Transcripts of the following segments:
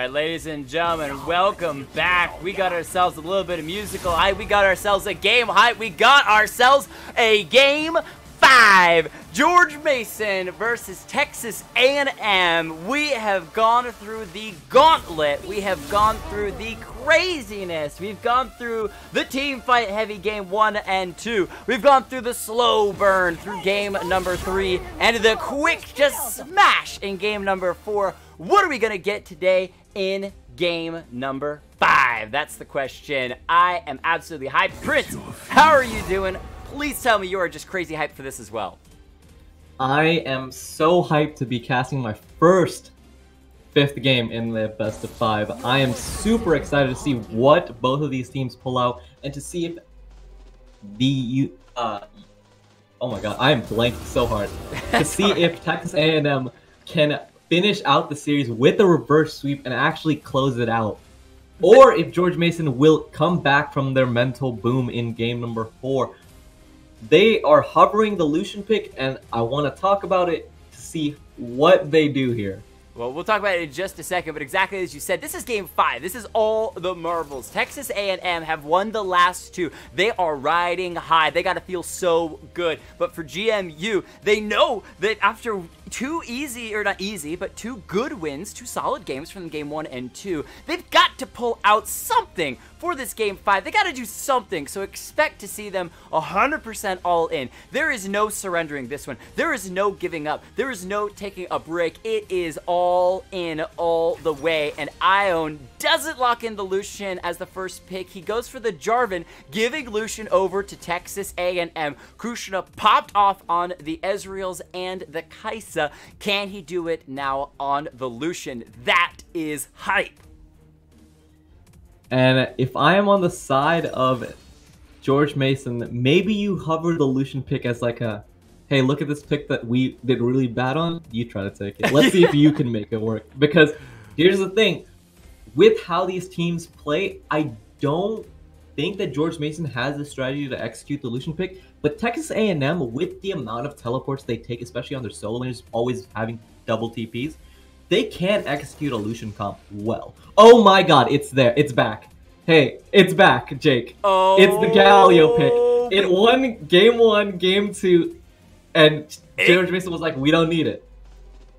right, ladies and gentlemen, welcome back. We got ourselves a little bit of musical hype. We got ourselves a game hype. We got ourselves a game five. George Mason versus Texas A&M. We have gone through the gauntlet. We have gone through the craziness. We've gone through the team fight heavy game one and two. We've gone through the slow burn through game number three and the quick just smash in game number four. What are we going to get today in game number five? That's the question. I am absolutely hyped. Prince, how are you doing? Please tell me you are just crazy hyped for this as well. I am so hyped to be casting my first fifth game in the best of five. I am super excited to see what both of these teams pull out and to see if the uh oh my god, I am blanking so hard to see if Texas A&M can finish out the series with a reverse sweep and actually close it out. Or if George Mason will come back from their mental boom in game number four. They are hovering the Lucian pick, and I want to talk about it to see what they do here. Well, we'll talk about it in just a second, but exactly as you said, this is game five. This is all the marbles. Texas A&M have won the last two. They are riding high. They got to feel so good. But for GMU, they know that after two easy, or not easy, but two good wins, two solid games from game one and two. They've got to pull out something for this game five. They got to do something, so expect to see them 100% all in. There is no surrendering this one. There is no giving up. There is no taking a break. It is all in all the way, and Ion doesn't lock in the Lucian as the first pick. He goes for the Jarvan, giving Lucian over to Texas A&M. Kshuna popped off on the Ezreals and the Kai'Sa. Can he do it now on the Lucian? That is hype. And if I am on the side of George Mason, maybe you hover the Lucian pick as like a, hey, look at this pick that we did really bad on. You try to take it. Let's see if you can make it work. Because here's the thing, with how these teams play, I don't think that George Mason has the strategy to execute the Lucian pick. But Texas A&M, with the amount of teleports they take, especially on their solo lanes, always having double TPs, they can't execute a Lucian comp well. Oh my god, it's there. It's back. Hey, it's back, Jake. Oh, it's the Galio pick. Oh. It won game one, game two, and George Mason was like, we don't need it.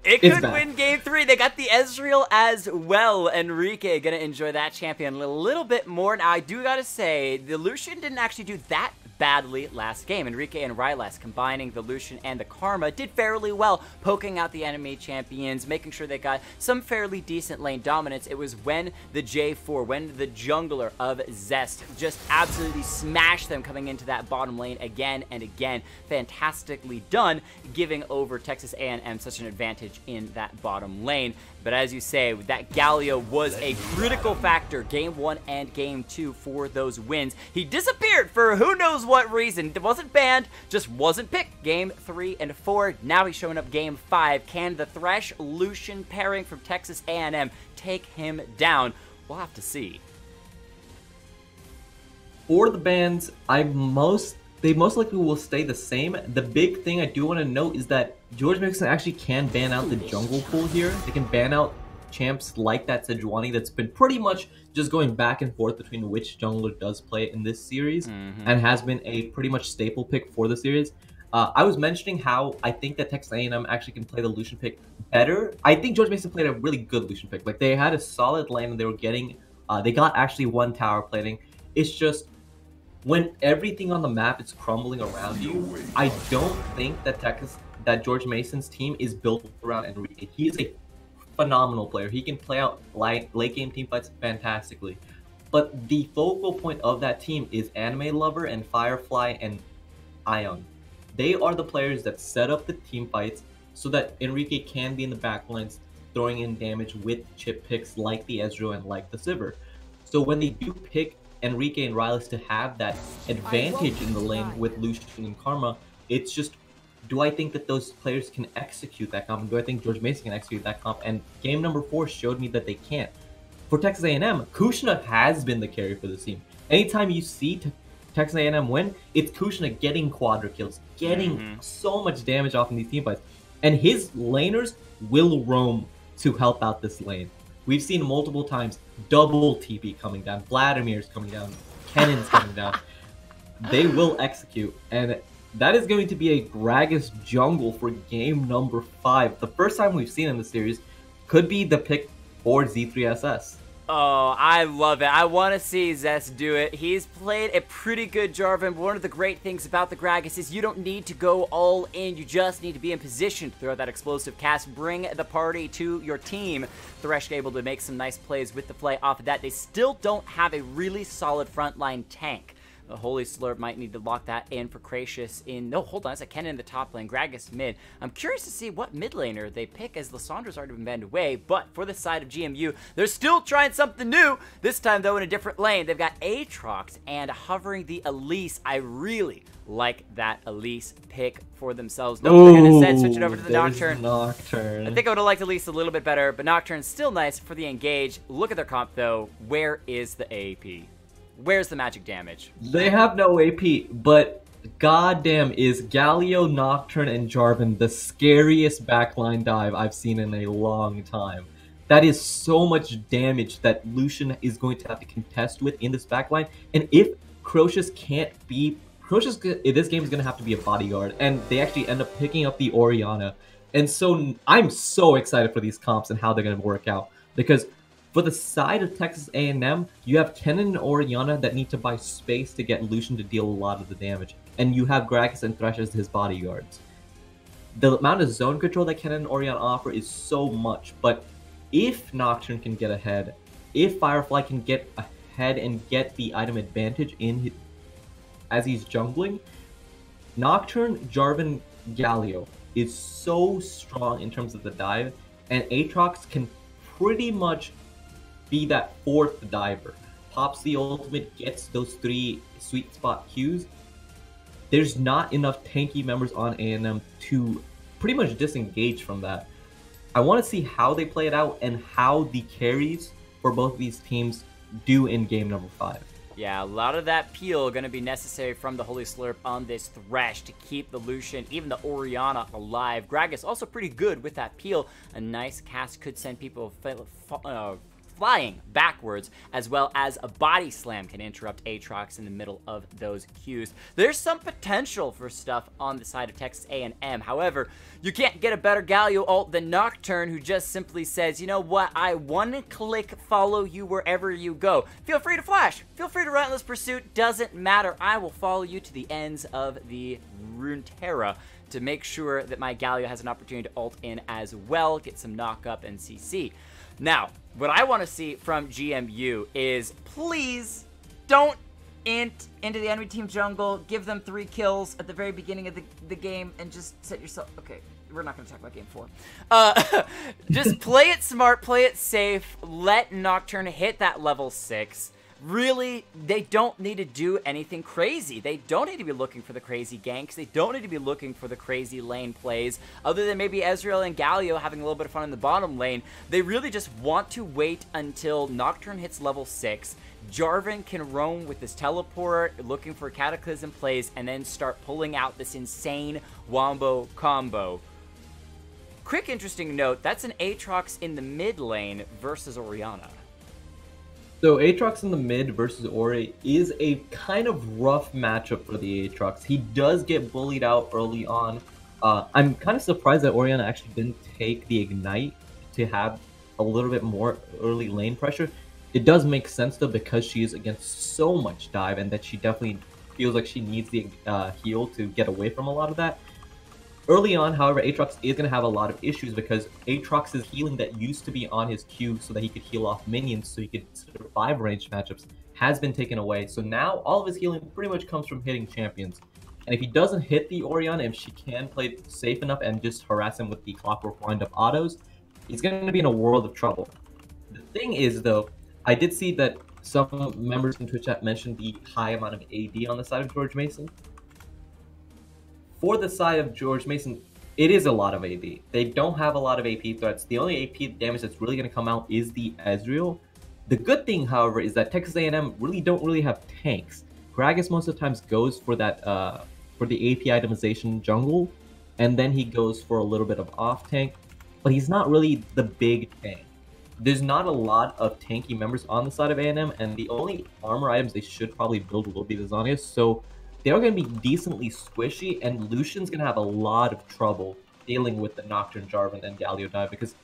It could win game three. They got the Ezreal as well. Enrique gonna enjoy that champion a little bit more. Now, I do gotta say, the Lucian didn't actually do that badly last game. Enrique and Rylast, combining the Lucian and the Karma, did fairly well, poking out the enemy champions, making sure they got some fairly decent lane dominance. It was when the J4, when the jungler of Z3SS just absolutely smashed them coming into that bottom lane again and again. Fantastically done, giving over Texas A&M such an advantage in that bottom lane. But as you say, that Galio was a critical factor game one and game two for those wins. He disappeared for who knows what reason. It wasn't banned, just wasn't picked. Game three and four. Now he's showing up game five. Can the Thresh Lucian pairing from Texas A&M take him down? We'll have to see. For the bans, I most they most likely will stay the same. The big thing I do want to note is that George Mason actually can ban out the jungle pool here. They can ban out champs like that Sejuani that's been pretty much just going back and forth between which jungler does play in this series mm-hmm. and has been a pretty much staple pick for the series. Uh, I was mentioning how I think that Texas A&M actually can play the Lucian pick better. I think George Mason played a really good Lucian pick. Like they had a solid lane and they were getting, uh, they got actually one tower plating. It's just when everything on the map is crumbling around you, I don't think that Texas, that George Mason's team is built around Enrique. He is a phenomenal player. He can play out late, late game team fights fantastically. But the focal point of that team is Anime Lover and Firefly and Ion. They are the players that set up the team fights so that Enrique can be in the backlines throwing in damage with chip picks like the Ezreal and like the Sivir. So when they do pick Enrique and Rylast to have that advantage in the lane with Lucian and Karma, it's just do I think that those players can execute that comp? Do I think George Mason can execute that comp? And game number four showed me that they can't. For Texas A&M, Kshuna has been the carry for the team. Anytime you see Texas A&M win, it's Kshuna getting quadra kills, getting mm-hmm. so much damage off in these team fights. And his laners will roam to help out this lane. We've seen multiple times double TP coming down, Vladimir's coming down, Kennen's coming down. They will execute, and that is going to be a Gragas jungle for game number five. The first time we've seen in the series could be the pick for Z3SS. Oh, I love it. I want to see Z3SS do it. He's played a pretty good Jarvan. One of the great things about the Gragas is you don't need to go all in. You just need to be in position to throw that explosive cast, bring the party to your team. Thresh able to make some nice plays with the play off of that. They still don't have a really solid frontline tank. The Holy Slurp might need to lock that in for Crecious in... No, hold on. It's a Kennen in the top lane. Gragas mid. I'm curious to see what mid laner they pick as Lissandra's already been banned away. But for the side of GMU, they're still trying something new. This time, though, in a different lane. They've got Aatrox and hovering the Elise. I really like that Elise pick for themselves. No, they're going to instead switch it over to the Nocturne. Nocturne. I think I would have liked Elise a little bit better, but Nocturne's still nice for the engage. Look at their comp, though. Where is the AP? Where's the magic damage? They have no AP, but goddamn is Galio, Nocturne, and Jarvan the scariest backline dive I've seen in a long time. That is so much damage that Lucian is going to have to contest with in this backline. And if Crecious can't be... Crecious, this game is going to have to be a bodyguard. And they actually end up picking up the Orianna. And so I'm so excited for these comps and how they're going to work out. Because for the side of Texas A&M, you have Kennen and Orianna that need to buy space to get Lucian to deal a lot of the damage, and you have Gragas and Thresh as his bodyguards. The amount of zone control that Kennen and Orianna offer is so much, but if Nocturne can get ahead, if Firefly can get ahead and get the item advantage in his, as he's jungling, Nocturne, Jarvan, Galio is so strong in terms of the dive, and Aatrox can pretty much be that fourth diver. Pops the ultimate, gets those three sweet spot cues. There's not enough tanky members on A&M to pretty much disengage from that. I want to see how they play it out and how the carries for both these teams do in game number five. Yeah, a lot of that peel going to be necessary from the Holy Slurp on this Thresh to keep the Lucian, even the Orianna alive. Gragas also pretty good with that peel. A nice cast could send people uh, flying backwards, as well as a body slam can interrupt Aatrox in the middle of those cues. There's some potential for stuff on the side of Texas A&M. However, you can't get a better Galio ult than Nocturne, who just simply says, you know what, I one-click follow you wherever you go. Feel free to flash. Feel free to relentless pursuit. Doesn't matter. I will follow you to the ends of the Runeterra to make sure that my Galio has an opportunity to ult in as well, get some knock up and CC. Now, what I want to see from GMU is please don't int into the enemy team jungle, give them three kills at the very beginning of the, the game, and just set yourself... Okay, we're not going to talk about game four. Uh, just play it smart, play it safe, let Nocturne hit that level six really, they don't need to do anything crazy. They don't need to be looking for the crazy ganks. They don't need to be looking for the crazy lane plays, other than maybe Ezreal and Galio having a little bit of fun in the bottom lane. They really just want to wait until Nocturne hits level 6, Jarvan can roam with his teleport, looking for Cataclysm plays, and then start pulling out this insane Wombo combo. Quick interesting note, that's an Aatrox in the mid lane versus Orianna. So Aatrox in the mid versus Ori is a kind of rough matchup for the Aatrox. He does get bullied out early on. Uh, I'm kind of surprised that Orianna actually didn't take the Ignite to have a little bit more early lane pressure. It does make sense though because she is against so much dive and that she definitely feels like she needs the uh, heal to get away from a lot of that. Early on, however, Aatrox is going to have a lot of issues because Aatrox's healing that used to be on his Q so that he could heal off minions so he could survive ranged matchups has been taken away. So now all of his healing pretty much comes from hitting champions. And if he doesn't hit the Orianna, if she can play safe enough and just harass him with the Clockwork Wind autos, he's going to be in a world of trouble. The thing is, though, I did see that some members in Twitch chat mentioned the high amount of AD on the side of George Mason for the side of George Mason, it is a lot of AD. They don't have a lot of AP threats. The only AP damage that's really going to come out is the Ezreal. The good thing, however, is that Texas A&M really don't really have tanks. Gragas most of the times goes for that uh, for the AP itemization jungle, and then he goes for a little bit of off tank, but he's not really the big tank. there's not a lot of tanky members on the side of A&M, and the only armor items they should probably build will be the Zhonya's, so they are going to be decently squishy, and Lucian's going to have a lot of trouble dealing with the Nocturne Jarvan and Galio dive because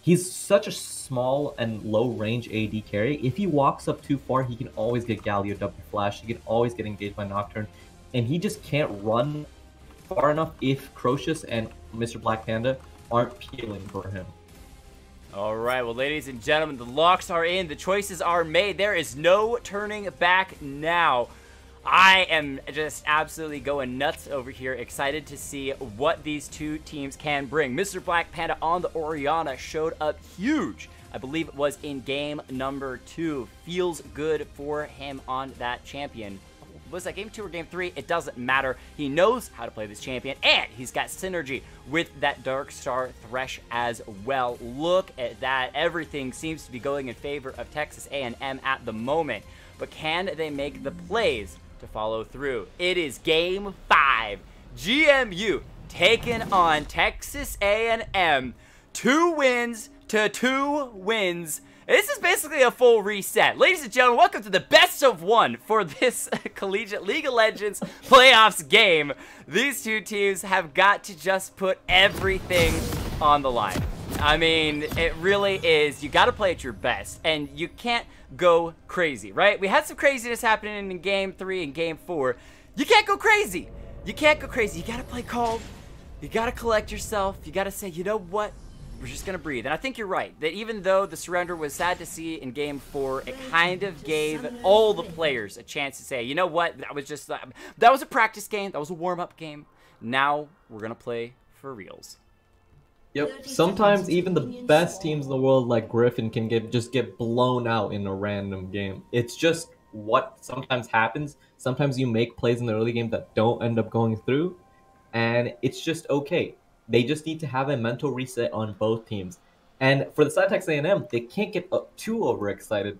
he's such a small and low range AD carry. If he walks up too far, he can always get Galio W flash. He can always get engaged by Nocturne, and he just can't run far enough if Crecious and Mr. Black Panda aren't peeling for him. All right, well, ladies and gentlemen, the locks are in. The choices are made. There is no turning back now. I am just absolutely going nuts over here, excited to see what these two teams can bring. Mr. Black Panda on the Orianna showed up huge. I believe it was in game number two. Feels good for him on that champion. Was that game two or game three? It doesn't matter. He knows how to play this champion, and he's got synergy with that Dark Star Thresh as well. Look at that. Everything seems to be going in favor of Texas A&M at the moment. But can they make the plays to follow through. It is game five. GMU taking on Texas A&M. Two wins to two wins. This is basically a full reset. Ladies and gentlemen, welcome to the best of one for this Collegiate League of Legends playoffs game. These two teams have got to just put everything on the line. I mean, it really is. You got to play at your best, and you can't go crazy, right? We had some craziness happening in game three and game four. You can't go crazy. You can't go crazy. You got to play calm. You got to collect yourself. You got to say, you know what? We're just to breathe. And I think you're right, that even though the surrender was sad to see in game four, it kind of gave all the players a chance to say, you know what? That was just, that was a practice game. That was a warm-up game. Now we're to play for reals. Yep. Sometimes even the best teams in the world, like Griffin, can get just get blown out in a random game. It's just what sometimes happens. Sometimes you make plays in the early game that don't end up going through, and it's just okay. They just need to have a mental reset on both teams. And for the side A&M, they can't get too overexcited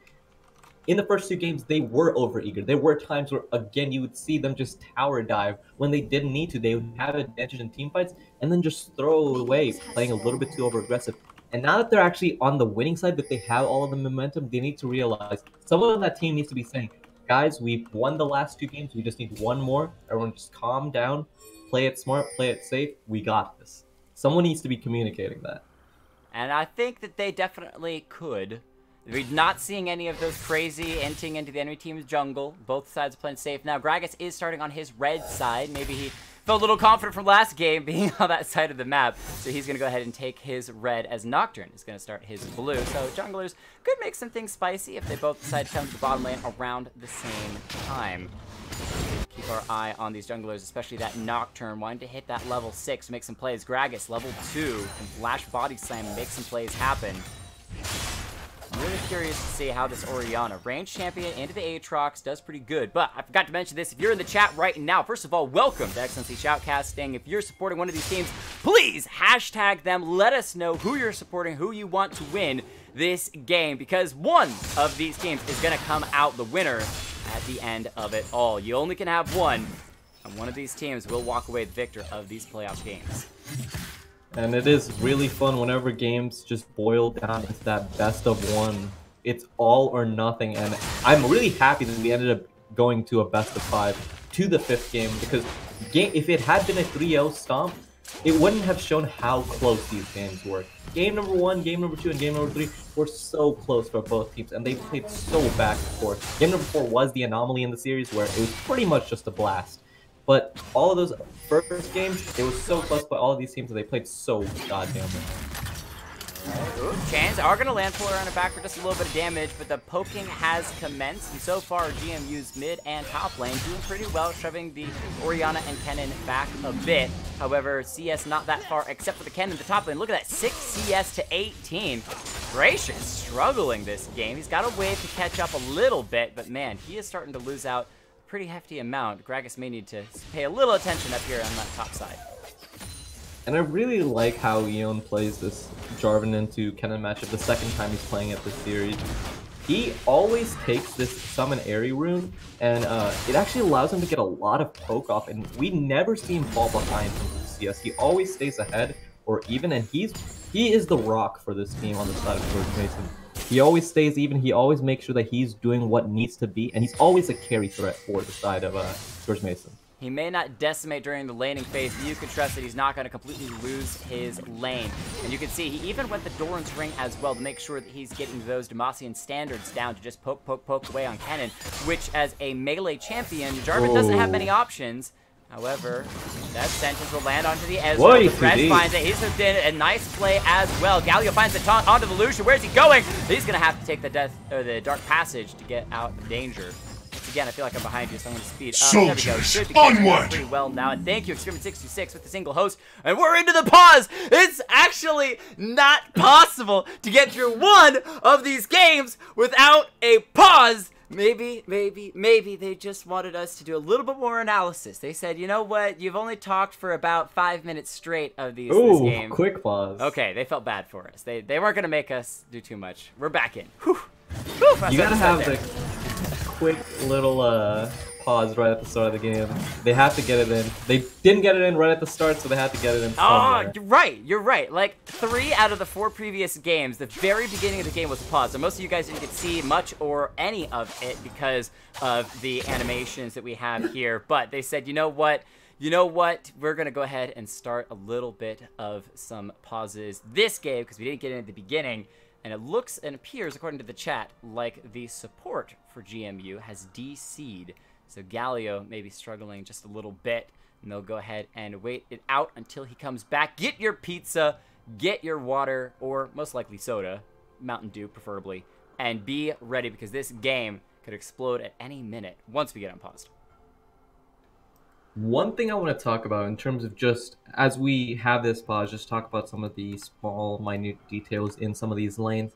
in the first two games, they were overeager. There were times where, again, you would see them just tower dive when they didn't need to. They would have advantage in team fights and then just throw away, playing a little bit too over aggressive. And now that they're actually on the winning side, that they have all of the momentum, they need to realize someone on that team needs to be saying, guys, we've won the last two games. We just need one more. Everyone just calm down, play it smart, play it safe. We got this. Someone needs to be communicating that. And I think that they definitely could. We're not seeing any of those crazy inting into the enemy team's jungle. Both sides playing safe. Now, Gragas is starting on his red side. Maybe he felt a little confident from last game being on that side of the map. So he's going to go ahead and take his red as Nocturne is going to start his blue. So junglers could make some things spicy if they both decide to come to the bottom lane around the same time. Keep our eye on these junglers, especially that Nocturne, wanting to hit that level 6, make some plays. Gragas, level 2, can flash body slam make some plays happen. I'm really curious to see how this Orianna, range champion into the Aatrox, does pretty good. But I forgot to mention this, if you're in the chat right now, first of all, welcome to XLNC Shoutcasting. If you're supporting one of these teams, please hashtag them. Let us know who you're supporting, who you want to win this game, because one of these teams is going to come out the winner at the end of it all. You only can have one, and one of these teams will walk away the victor of these playoff games. And it is really fun whenever games just boil down to that best of one. It's all or nothing, and I'm really happy that we ended up going to a best of five to the fifth game because game if it had been a 3-0 stomp, it wouldn't have shown how close these games were. Game number one, game number two, and game number three were so close for both teams, and they played so back and forth. Game number four was the anomaly in the series where it was pretty much just a blast. But all of those first games, it was so close by all of these teams they played so goddamn well. Chans are going to land pull around it back for just a little bit of damage, but the poking has commenced, and so far GMU's mid and top lane doing pretty well, shoving the Orianna and Kennen back a bit. However, CS not that far, except for the Kennen in the top lane. Look at that, 6 CS to 18. Crecious struggling this game. He's got a wave to catch up a little bit, but man, he is starting to lose out pretty hefty amount. Gragas may need to pay a little attention up here on that top side. And I really like how Eon plays this Jarvan into Kennen matchup the second time he's playing it this series. He always takes this Summon Aery rune, and uh, it actually allows him to get a lot of poke off, and we never see him fall behind from CS. He always stays ahead, or even, and he's he is the rock for this team on the side of George Mason. He always stays even. He always makes sure that he's doing what needs to be, and he's always a carry threat for the side of uh, George Mason. He may not decimate during the laning phase, but you can trust that he's not going to completely lose his lane. And you can see he even went the Doran's Ring as well to make sure that he's getting those Demacian standards down to just poke, poke, poke away on Kennen, which as a melee champion, Jarvan doesn't have many options. However, that sentence will land onto the Ezreal. Thresh finds it. He's hooked in. A nice play as well. Galio finds the taunt onto the Lucian. Where's he going? He's going to have to take the death or the Dark Passage to get out of danger. Again, I feel like I'm behind you, so I'm going to speed up. there we go. Should be onward. pretty well now. And thank you, Experiment66, with the single host. And we're into the pause. It's actually not possible to get through one of these games without a pause maybe, maybe, maybe they just wanted us to do a little bit more analysis. They said, you know what, you've only talked for about five minutes straight of these Ooh, this game. quick pause. Okay, they felt bad for us. They they weren't gonna make us do too much. We're back in. Whew. Whew, you gotta have the quick little uh pause right at the start of the game. They have to get it in. They didn't get it in right at the start, so they had to get it in ah, somewhere. Oh, you're right. You're right. Like, three out of the four previous games, the very beginning of the game was paused. So most of you guys didn't get to see much or any of it because of the animations that we have here. But they said, you know what? You know what? We're going to go ahead and start a little bit of some pauses this game because we didn't get in at the beginning. And it looks and appears, according to the chat, like the support for GMU has DC'd so Galio may be struggling just a little bit, and they'll go ahead and wait it out until he comes back. Get your pizza, get your water, or most likely soda, Mountain Dew preferably, and be ready because this game could explode at any minute once we get unpaused. One thing I want to talk about in terms of just as we have this pause, just talk about some of the small, minute details in some of these lanes.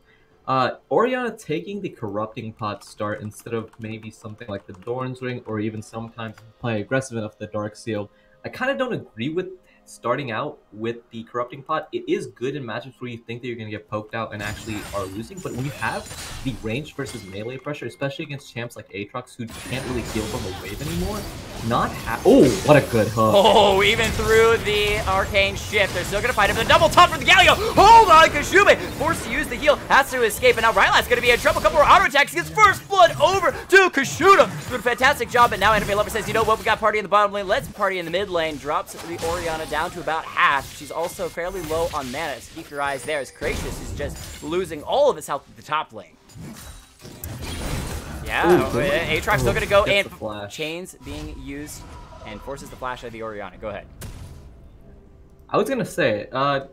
Uh, Orianna taking the corrupting pot start instead of maybe something like the Doran's Ring or even sometimes playing aggressive enough the Dark Seal. I kind of don't agree with starting out with the corrupting pot, it is good in matchups where you think that you're going to get poked out and actually are losing. But when you have the range versus melee pressure, especially against champs like Aatrox who can't really heal from a wave anymore, not Oh, what a good hook. Oh, even through the arcane shift, they're still to fight him. The double taunt for the Galio. Hold on, Kshuna forced to use the heal, has to escape, and now Rylast's to be in trouble. A couple more auto attacks. Gets first blood over to Kshuna. Doing a fantastic job, but now Anime Lover says, you know what, we got party in the bottom lane. Let's party in the mid lane. Drops the Orianna down to about half. She's also fairly low on mana, so keep your eyes there as Kratos is just losing all of his health at the top lane. Yeah, Ooh, Aatrox still gonna go in. Chains being used and forces the flash out of the Orianna. Go ahead. I was gonna say, uh,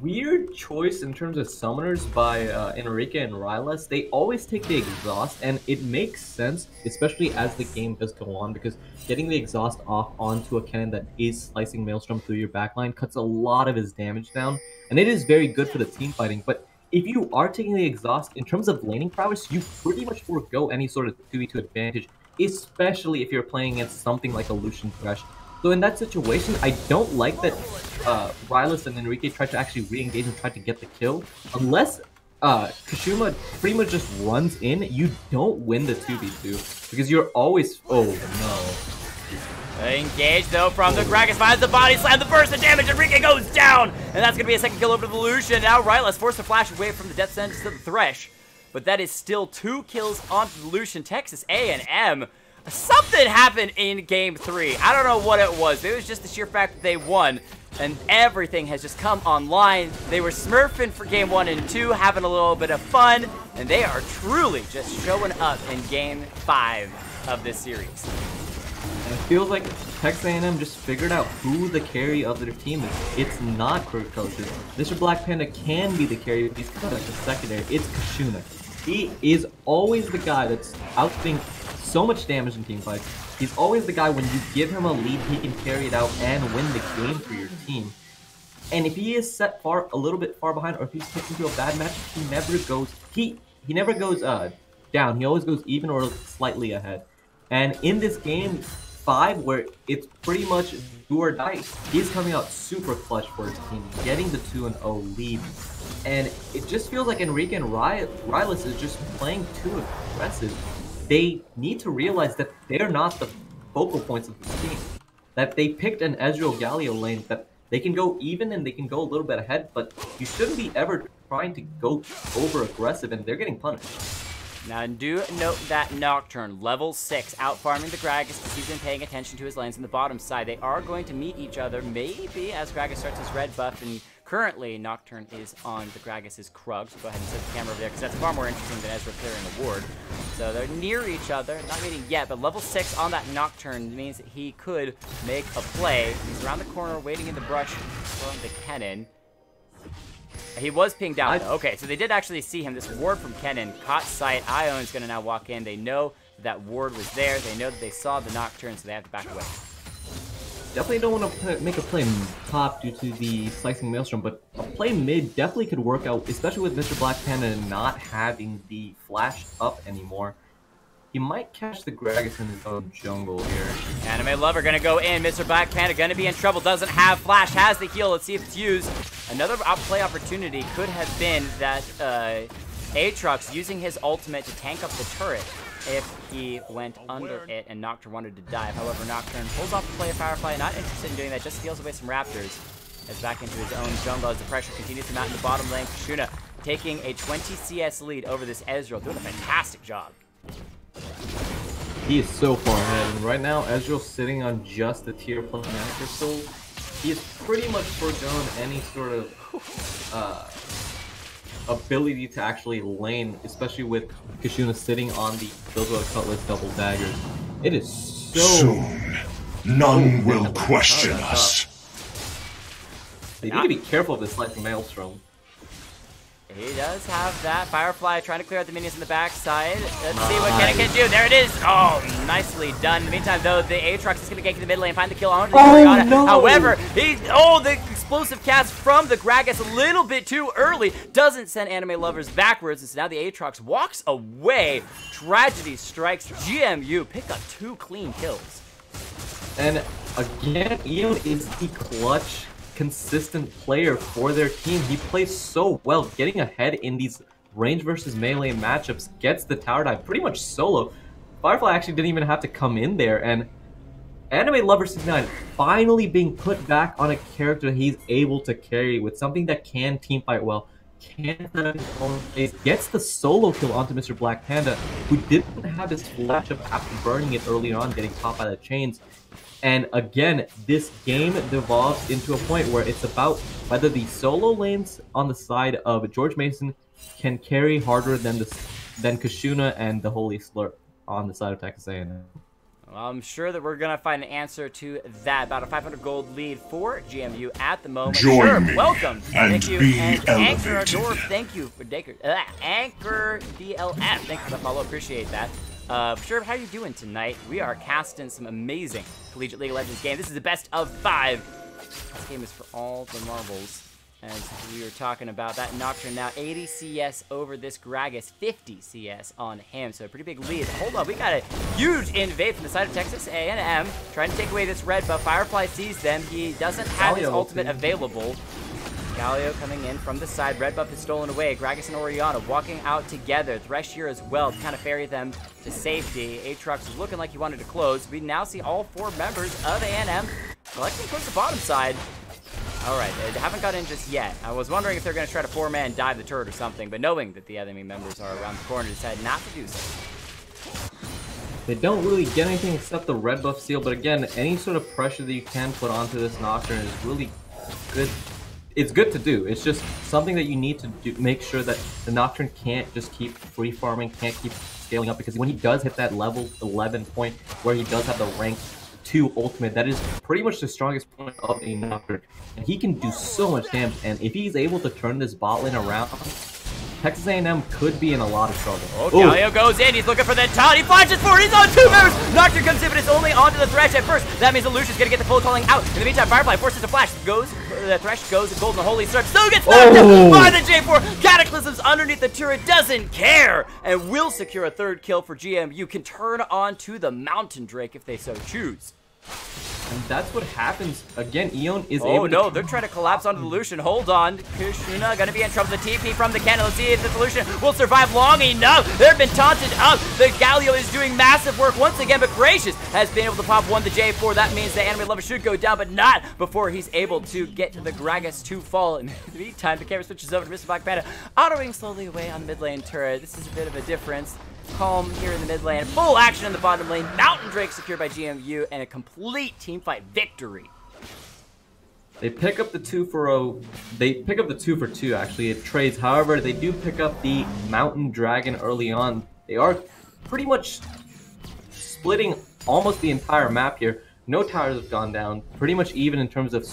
weird choice in terms of summoners by uh, Enrique and Rylast. They always take the exhaust, and it makes sense, especially as the game does go on, because getting the exhaust off onto a Kennen that is slicing Maelstrom through your backline cuts a lot of his damage down, and it is very good for the team fighting. But if you are taking the exhaust, in terms of laning prowess, you pretty much forego any sort of 2v2 advantage, especially if you're playing against something like a Lucian Thresh so in that situation, I don't like that uh, Rylast and Enrique tried to actually re-engage and try to get the kill. Unless uh, Kshuna pretty much just runs in, you don't win the 2v2. Because you're always... Oh, no. Engage though from the Gragas finds the body slam, the burst of damage, Enrique goes down! And that's gonna be a second kill over to the Lucian. Now Rylast forced to flash away from the death sentence to the Thresh. But that is still two kills onto the Lucian. Texas A&M Something happened in game three. I don't know what it was. It was just the sheer fact that they won and everything has just come online. They were smurfing for game one and two, having a little bit of fun, and they are truly just showing up in game five of this series. It feels like Texas A&M just figured out who the carry of their team is. It's not Kirk Coaches. Mr. Black Panda can be the carry, but he's kind of like the secondary. It's Kshuna. He is always the guy that's outthink so much damage in team fights. He's always the guy when you give him a lead, he can carry it out and win the game for your team. And if he is set far a little bit far behind, or if he's kicked into a bad match, he never goes he he never goes uh down. He always goes even or slightly ahead. And in this game five, where it's pretty much do or die, he's coming out super clutch for his team, getting the 2 and 0 lead. And it just feels like Enrique and Ry Rylast is just playing too aggressive they need to realize that they're not the focal points of this team. That they picked an Ezreal Galio lane that They can go even and they can go a little bit ahead, but you shouldn't be ever trying to go over aggressive, and they're getting punished. Now, do note that Nocturne, level 6, out farming the Gragas because he's been paying attention to his lanes on the bottom side. They are going to meet each other, maybe, as Gragas starts his red buff, and currently Nocturne is on the Gragas' Krug, so go ahead and set the camera over there, because that's far more interesting than Ezra clearing a ward. So they're near each other, not meeting yet, but level 6 on that Nocturne means he could make a play. He's around the corner, waiting in the brush from the Kennen. He was pinged out, though. Okay, so they did actually see him. This ward from Kennen caught sight. Ion's going to now walk in. They know that ward was there. They know that they saw the Nocturne, so they have to back away. Definitely don't want to make a play top due to the slicing maelstrom, but a play mid definitely could work out, especially with Mr. Black Panda not having the flash up anymore. He might catch the Gragas in his own jungle here. Anime Lover gonna go in. Mr. Black Panda gonna be in trouble. Doesn't have flash. Has the heal. Let's see if it's used. Another play opportunity could have been that uh, Aatrox using his ultimate to tank up the turret if he went under it and Nocturne wanted to dive. However, Nocturne pulls off the play of Firefly. Not interested in doing that. Just steals away some Raptors. As back into his own jungle as the pressure continues to mount in the bottom lane. Kshuna taking a 20 CS lead over this Ezreal. Doing a fantastic job. He is so far ahead, and right now Ezreal's sitting on just the tier plus mana crystal. He has pretty much forgone any sort of uh, ability to actually lane, especially with Kshuna sitting on the those Cutlass double daggers. It is so soon. None will question us. They need to be careful of this slicing maelstrom. He does have that. Firefly trying to clear out the minions in the backside. Let's see what Kennen can do. There it is. Oh, nicely done. In the meantime, though, the Aatrox is going to gank in the mid lane, find the kill on the oh, no. However, he oh, the explosive cast from the Gragas a little bit too early doesn't send anime lovers backwards. And so now the Aatrox walks away. Tragedy strikes. GMU pick up two clean kills. And again, Eon is the clutch consistent player for their team. He plays so well, getting ahead in these range versus melee matchups, gets the tower dive pretty much solo. Firefly actually didn't even have to come in there, and Anime Lover 69 finally being put back on a character he's able to carry with something that can team fight well, can gets the solo kill onto Mr. Black Panda, who didn't have his flash up after burning it early on, getting caught by the chains. And again, this game devolves into a point where it's about whether the solo lanes on the side of George Mason can carry harder than the than Kshuna and the Holy Slurp on the side of Texas A&M. Well, I'm sure that we're gonna find an answer to that. About a 500 gold lead for GMU at the moment. Join sure, me welcome. And thank you. be and elevated. Anchor Adore, thank you for Daker. Uh, Anchor DLF, thank you for the follow. Appreciate that. Uh, sure, how are you doing tonight? We are casting some amazing Collegiate League of Legends game. This is the best of five. This game is for all the marbles. As we were talking about that Nocturne now 80 CS over this Gragas, 50 CS on him. So a pretty big lead. Hold on, we got a huge invade from the side of Texas A&M. Trying to take away this red, but Firefly sees them. He doesn't have his ultimate available. Galio coming in from the side. Red buff is stolen away. Gragas and Orianna walking out together. Thresh here as well to kind of ferry them to safety. Aatrox is looking like he wanted to close. We now see all four members of A&M collecting towards the bottom side. All right, they haven't got in just yet. I was wondering if they're going to try to four-man dive the turret or something, but knowing that the enemy members are around the corner, decided not to do so. They don't really get anything except the red buff seal, but again, any sort of pressure that you can put onto this Nocturne is really good. It's good to do. It's just something that you need to do, make sure that the Nocturne can't just keep free farming, can't keep scaling up, because when he does hit that level 11 point where he does have the rank 2 ultimate, that is pretty much the strongest point of a Nocturne. And he can do so much damage, and if he's able to turn this bot lane around, Texas A&M could be in a lot of trouble. Oh, Galio goes in. He's looking for the town. He flashes forward. He's on two members. Nocturne comes in, but it's only onto the Thresh at first. That means Lucian's going to get the full calling out. In the meantime, Firefly forces a flash. Goes, the Thresh goes, Golden Holy Slurp still gets knocked Oh. by the J4. Cataclysm's underneath the turret. Doesn't care. And will secure a third kill for GMU. Can turn on to the Mountain Drake if they so choose. And that's what happens. Again, Eon is oh, able Oh no, they're trying to collapse onto the Lucian. Hold on. Kshuna gonna be in trouble. The TP from the Kennen. Let's see if the Lucian will survive long enough. They've been taunted up. The Galio is doing massive work once again, but Crecious has been able to pop one to J4. That means the anime lover should go down, but not before he's able to get the Gragas to fall. In the meantime, the camera switches over to Mr. Black Panda, autoing slowly away on the mid lane turret. This is a bit of a difference. Calm here in the mid lane. Full action in the bottom lane. Mountain Drake secured by GMU and a complete team fight victory. They pick up the two for a. They pick up the two for two. Actually, it trades. However, they do pick up the Mountain Dragon early on. They are pretty much splitting almost the entire map here. No towers have gone down. Pretty much even in terms of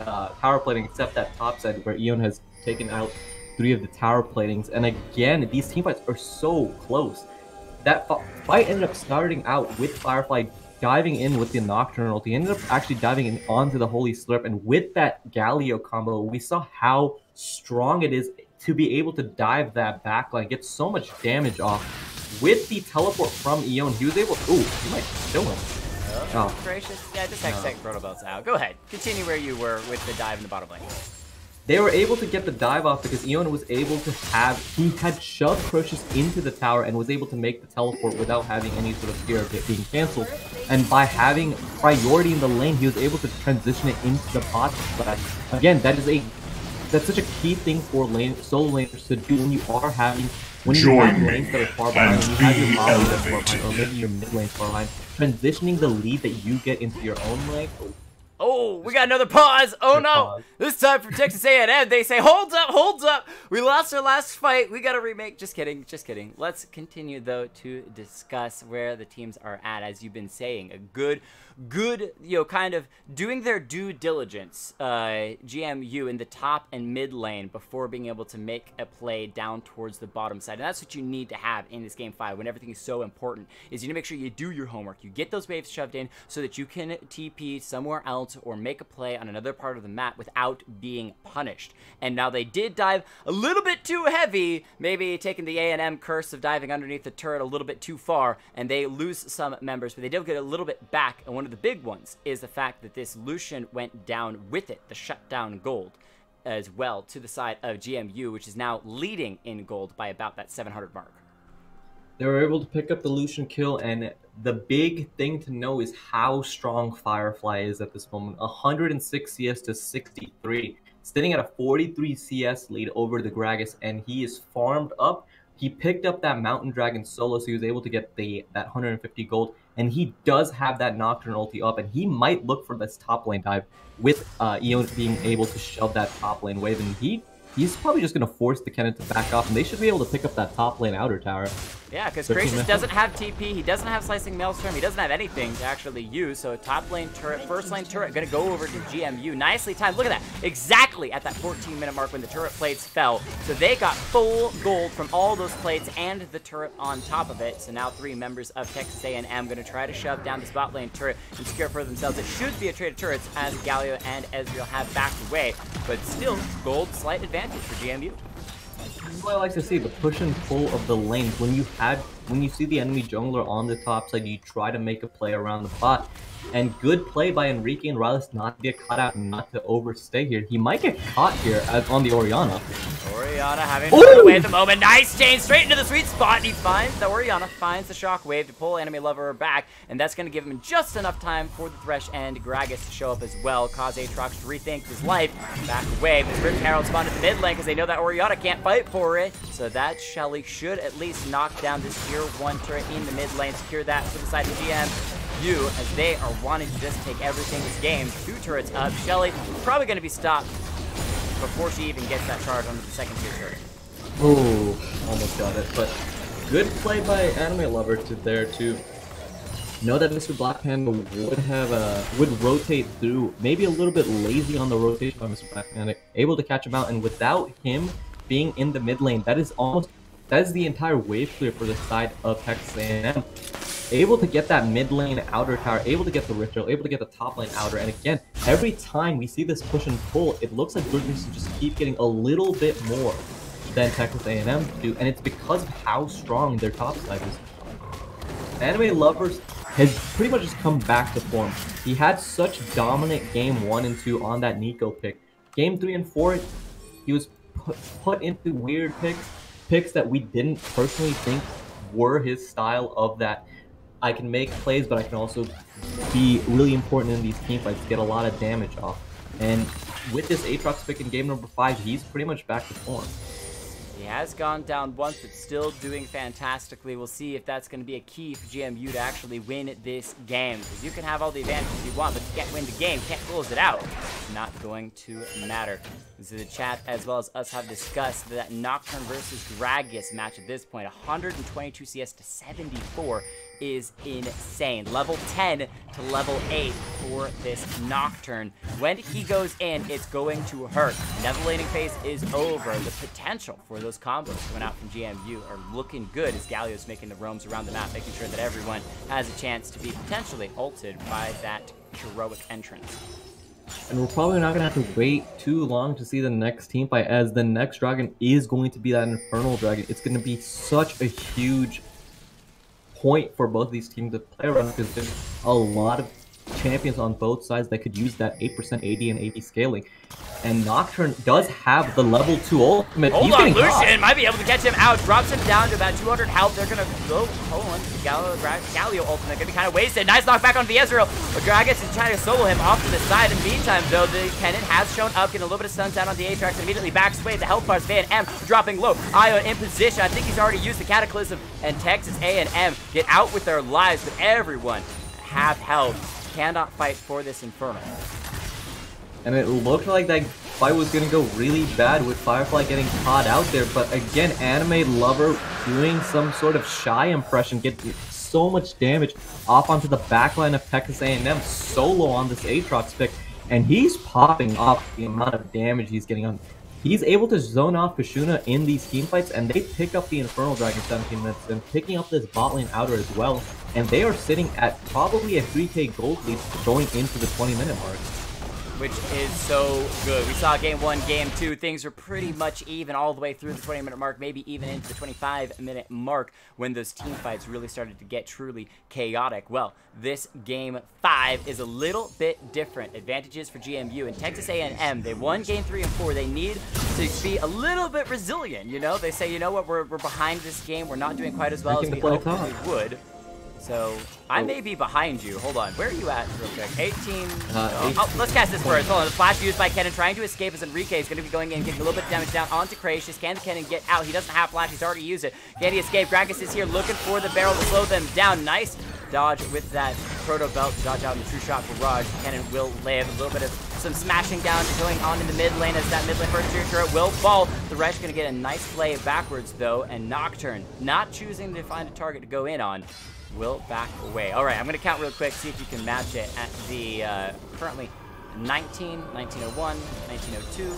uh, tower plating, except that top side where Eon has taken out three of the tower platings. And again, these team fights are so close. That fight ended up starting out with Firefly diving in with the Nocturnal. He ended up actually diving in onto the Holy Slurp. And with that Galio combo, we saw how strong it is to be able to dive that backline, get so much damage off. With the teleport from Eon, he was able to... Ooh, he might kill him. Oh, gracious. Yeah, just Hextech no. Proto out. Go ahead. Continue where you were with the dive in the bottom lane. They were able to get the dive off because Eon was able to have, he had shoved Crecious into the tower and was able to make the teleport without having any sort of fear of it being cancelled. And by having priority in the lane, he was able to transition it into the pot. But again, that is a, that's such a key thing for lane, solo laners to do when you are having, when you Join have lanes that are far behind, when you have your top lane far behind, or maybe your mid lane far behind, transitioning the lead that you get into your own lane Oh, we got another pause. Oh no. This time from Texas A&M, they say, hold up, hold up. We lost our last fight. We got to remake. Just kidding, just kidding. Let's continue, though, to discuss where the teams are at. As you've been saying, a good good, you know, kind of doing their due diligence, uh, GMU in the top and mid lane before being able to make a play down towards the bottom side. And that's what you need to have in this game five when everything is so important, is you need to make sure you do your homework. You get those waves shoved in so that you can TP somewhere else or make a play on another part of the map without being punished. And now they did dive a little bit too heavy, maybe taking the A&M curse of diving underneath the turret a little bit too far, and they lose some members, but they did get a little bit back, and one of the big ones is the fact that this Lucian went down with it, the shutdown gold, as well, to the side of GMU, which is now leading in gold by about that 700 mark. They were able to pick up the Lucian kill, and the big thing to know is how strong Firefly is at this moment. 106 CS to 63, sitting at a 43 CS lead over the Gragas, and he is farmed up he picked up that Mountain Dragon solo, so he was able to get the that 150 gold. And he does have that Nocturne ulti up, and he might look for this top lane dive with uh, Eon being able to shove that top lane wave. And he he's probably just going to force the Kennen to back off, and they should be able to pick up that top lane outer tower. Yeah, because Crecious doesn't have TP, he doesn't have Slicing Maelstrom, he doesn't have anything to actually use, so top lane turret, first lane turret, gonna go over to GMU. Nicely timed, look at that, exactly at that 14 minute mark when the turret plates fell. So they got full gold from all those plates and the turret on top of it. So now three members of Texas A&M gonna try to shove down the spot lane turret and secure for themselves. It should be a trade of turrets as Galio and Ezreal have backed away, but still, gold slight advantage for GMU. Is what I like to see, the push and pull of the lanes. When you had when you see the enemy jungler on the top side, you try to make a play around the bot. And good play by Enrique and Rylast not to get caught out not to overstay here. He might get caught here as on the Orianna. Orianna having fun away at the moment. Nice chain straight into the sweet spot. And he finds the Orianna finds the shockwave to pull anime lover back. And that's going to give him just enough time for the Thresh and Gragas to show up as well. Cause Aatrox to rethink his life. Back away. But Rift Herald spawned at the mid lane because they know that Orianna can't fight for it. So that Shelly should at least knock down this tier 1 turret in the mid lane. Secure that for the side of the GM you as they are wanting to just take everything this game. Two turrets up. Shelly probably going to be stopped before she even gets that charge onto the second tier turret. Ooh, almost got it. But good play by Anime Lover to there to know that Mr. Black Panda would have uh, would rotate through, maybe a little bit lazy on the rotation by Mr. Black Panda, able to catch him out, and without him being in the mid lane, that is almost that is the entire wave clear for the side of Texas A&M able to get that mid lane outer tower, able to get the ritual, able to get the top lane outer. And again, every time we see this push and pull, it looks like Goodness just keep getting a little bit more than Texas A&M do, and it's because of how strong their top side is. Anime lovers has pretty much just come back to form. He had such dominant game one and two on that Neeko pick. Game three and four, he was put, put into weird picks, picks that we didn't personally think were his style of that. I can make plays, but I can also be really important in these team fights, get a lot of damage off. And with this Aatrox pick in game number five, he's pretty much back to form. He has gone down once, but still doing fantastically. We'll see if that's going to be a key for GMU to actually win this game. Because you can have all the advantages you want, but you can't win the game, can't close it out. It's not going to matter. Is the chat, as well as us, have discussed that Nocturne versus Gragas match at this 122 CS to 74 is insane. Level 10 to level 8 for this Nocturne. When he goes in, it's going to hurt. The phase is over. The potential for those combos coming out from GMU are looking good as Galio's making the roams around the map, making sure that everyone has a chance to be potentially ulted by that heroic entrance. And we're probably not going to have to wait too long to see the next team fight, as the next dragon is going to be that Infernal Dragon. It's going to be such a huge point for both these teams to play around because there's a lot of champions on both sides that could use that 8% AD and AD scaling. And Nocturne does have the level 2 ultimate. Hold He's on, Lucian might be able to catch him out. Drops him down to about 200 health. They're going to go. Hold on. Galio, Galio ultimate going to be kind of wasted. Nice knockback on Viezreal. But Gragas is trying to solo him off to the side. In the meantime, though, the Kennen has shown up, getting a little bit of stun down on the Aatrox. Immediately backs away. The health bars. Van M dropping low. Ion in position. I think he's already used the Cataclysm. And Texas A and M get out with their lives. But everyone have health. Cannot fight for this Inferno. And it looked like that fight was going to go really bad with Firefly getting caught out there. But again, Anime Lover doing some sort of shy impression, get so much damage off onto the backline of Texas A&M solo on this Aatrox pick. And he's popping off the amount of damage he's getting on. He's able to zone off Kshuna in these team fights, and they pick up the Infernal Dragon 17 minutes, and picking up this bot lane outer as well. And they are sitting at probably a 3k gold lead going into the 20 minute mark which is so good. We saw game one, game two, things were pretty much even all the way through the 20 minute mark, maybe even into the 25 minute mark when those team fights really started to get truly chaotic. Well, this game five is a little bit different. Advantages for GMU and Texas A&M. They won game three and four. They need to be a little bit resilient, you know? They say, you know what, we're, we're behind this game. We're not doing quite as well as we hoped we would. So I may be behind you. Hold on. Where are you at, real quick? 18. Uh, oh, let's cast this first. Hold on. The flash used by Kennen trying to escape as Enrique is going to be going in, getting a little bit of damage down onto Crecious. Can Kennen get out? He doesn't have flash. He's already used it. Can he escape? Gragas is here looking for the barrel to slow them down. Nice dodge with that proto belt dodge out in the true shot barrage. Kennen will live. A little bit of some smashing down going on in the mid lane as that mid lane first tier turret will fall. The Thresh going to get a nice play backwards though, and Nocturne not choosing to find a target to go in on will back away. All right, I'm going to count real quick, see if you can match it at the uh, currently 19, 1901, 1902,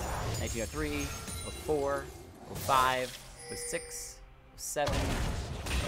1903, 04, 05, 06, 07.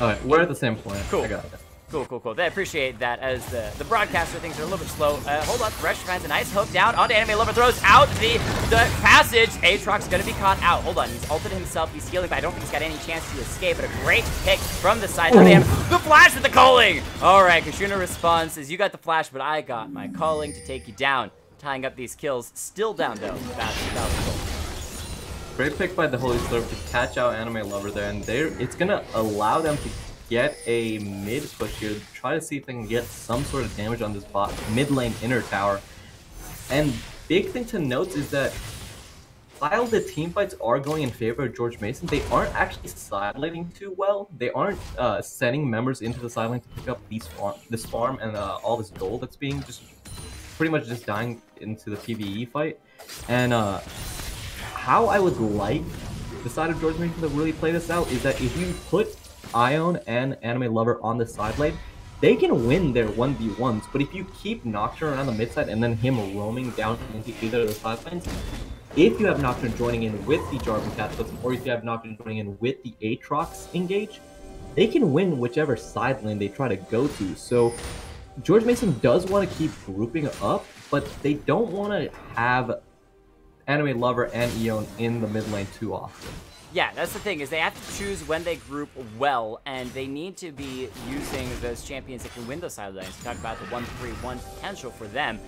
All right, we're at the same point. Cool. I got it. Cool, cool, cool. They appreciate that as the, the broadcaster things are a little bit slow. Uh, hold on, Thresh finds a nice hook down onto Anime Lover, throws out the, the passage. Aatrox gonna be caught out. Hold on, he's ulted himself, he's healing, but I don't think he's got any chance to escape. But a great pick from the side. of The flash with the Culling! Alright, Kshuna responds, is you got the flash, but I got my Culling to take you down. Tying up these kills, still down though. That's, that's Great pick by the Holy Slurp to catch out Anime Lover there, and there it's gonna allow them to get a mid push here, try to see if they can get some sort of damage on this bot mid lane inner tower. And big thing to note is that while the team fights are going in favor of George Mason, they aren't actually sidelining too well. They aren't uh, sending members into the sideline to pick up these farm, this farm and uh, all this gold that's being just pretty much just dying into the PvE fight. And uh, how I would like the side of George Mason to really play this out is that if you put Ion and Anime Lover on the side lane, they can win their 1v1s, but if you keep Nocturne around the mid side and then him roaming down into either of the side lanes, if you have Nocturne joining in with the Jarvan Cataclysm, or if you have Nocturne joining in with the Aatrox engage, they can win whichever side lane they try to go to. So George Mason does want to keep grouping up, but they don't want to have Anime Lover and Eon in the mid lane too often. Yeah, that's the thing, is they have to choose when they group well, and they need to be using those champions that can win those side lanes. About the 1-3-1 potential for them.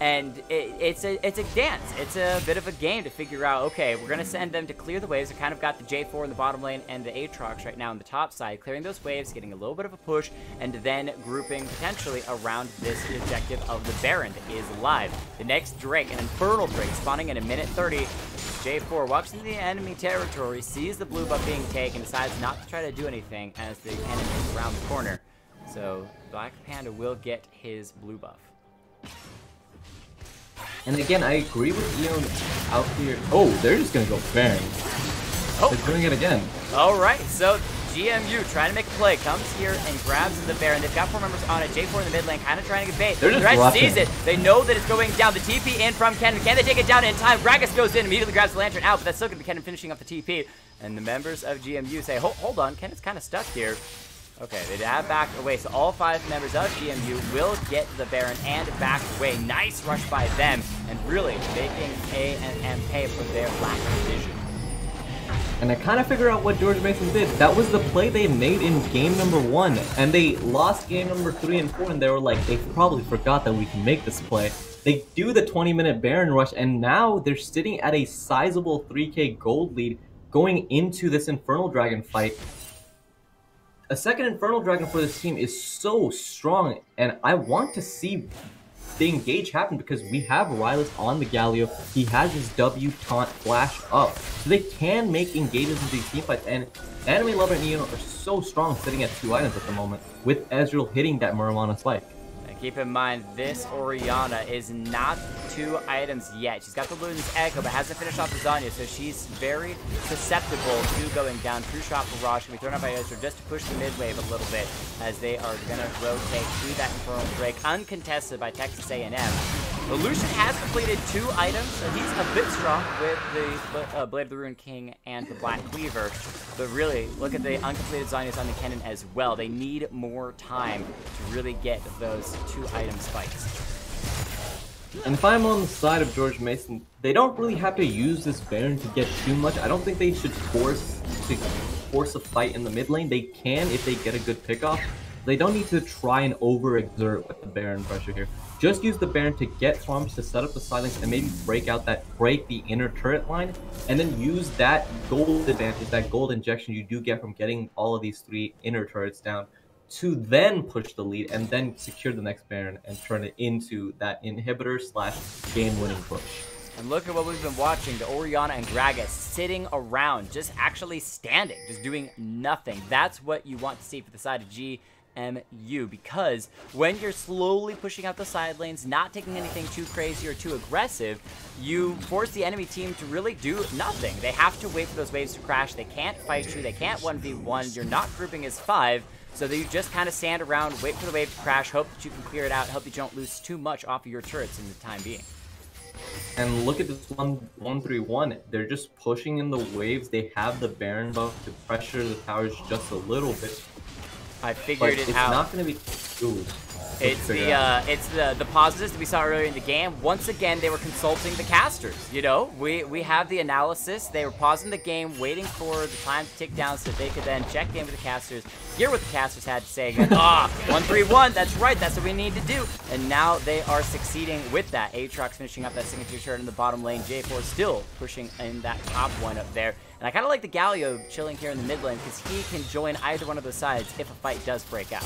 And it, it's a it's a dance. It's a bit of a game to figure out, okay, we're going to send them to clear the waves. We kind of got the J4 in the bottom lane and the Aatrox right now in the top side, clearing those waves, getting a little bit of a push, and then grouping potentially around this objective of the Baron that is live. The next Drake, an Infernal Drake, spawning in a minute 30. J4 walks into the enemy territory, sees the blue buff being taken, decides not to try to do anything as the enemy is around the corner. So Black Panda will get his blue buff. And again, I agree with Eon out here. Oh, they're just gonna go Baron. Oh. They're doing it again. All right, so GMU trying to make a play, comes here and grabs the Baron. They've got four members on it. J4 in the mid lane, kind of trying to get bait. They're just Thresh sees it. They know that it's going down. The TP in from Kennen. Can they take it down in time? Gragas goes in, immediately grabs the Lantern out, but that's still going to be Kennen finishing up the TP. And the members of GMU say, hold, hold on, Kennen's kind of stuck here. Okay, they have backed away, so all five members of GMU will get the Baron and back away. Nice rush by them, and really making A and M pay for their lack of vision. And I kind of figure out what George Mason did. That was the play they made in game number one, and they lost game number three and four, and they were like, they probably forgot that we can make this play. They do the 20 minute Baron rush, and now they're sitting at a sizable 3k gold lead going into this Infernal Dragon fight. A second Infernal Dragon for this team is so strong, and I want to see the engage happen because we have Rylast on the Galio. He has his W taunt flash up. So they can make engages into these team fights. And Anime Lover and Neon are so strong sitting at two items at the moment, with Ezreal hitting that Muramana spike. And keep in mind, this Orianna is not two items yet. She's got the Luden's Echo, but hasn't finished off the Zhonya, so she's very susceptible to going down. True shot for Rosh can be thrown out by Ezra just to push the mid wave a little bit, as they are going to rotate through that Infernal Drake, uncontested by Texas A&M. But Lucian has completed two items, so he's a bit strong with the uh, Blade of the Ruined King and the Black Cleaver. But really, look at the uncompleted Zhonyas on the Kennen as well. They need more time to really get those two item spikes. And if I'm on the side of George Mason, they don't really have to use this Baron to get too much. I don't think they should force to force a fight in the mid lane. They can if they get a good pickoff. They don't need to try and overexert with the Baron pressure here. Just use the Baron to get farms to set up the silence and maybe break out that break the inner turret line, and then use that gold advantage, that gold injection you do get from getting all of these three inner turrets down to then push the lead and then secure the next Baron and turn it into that inhibitor slash game winning push. And look at what we've been watching, the Orianna and Gragas sitting around, just actually standing, just doing nothing. That's what you want to see for the side of GMU, because when you're slowly pushing out the side lanes, not taking anything too crazy or too aggressive, you force the enemy team to really do nothing. They have to wait for those waves to crash, they can't fight you, they can't 1v1, you're not grouping as 5, so that you just kind of stand around, wait for the wave to crash, hope that you can clear it out, hope that you don't lose too much off of your turrets in the time being. And look at this one one three one. They're just pushing in the waves. They have the Baron buff to pressure the towers just a little bit. I But figured it it's out. not gonna be ooh. It's the uh, it's the the pauses that we saw earlier in the game. Once again, they were consulting the casters. You know, we we have the analysis. They were pausing the game, waiting for the time to tick down so they could then check in with the casters, hear what the casters had to say. Ah, one three one. That's right. That's what we need to do. And now they are succeeding with that. Aatrox finishing up that signature turret in the bottom lane. J4 still pushing in that top one up there. And I kind of like the Galio chilling here in the mid lane because he can join either one of those sides if a fight does break out.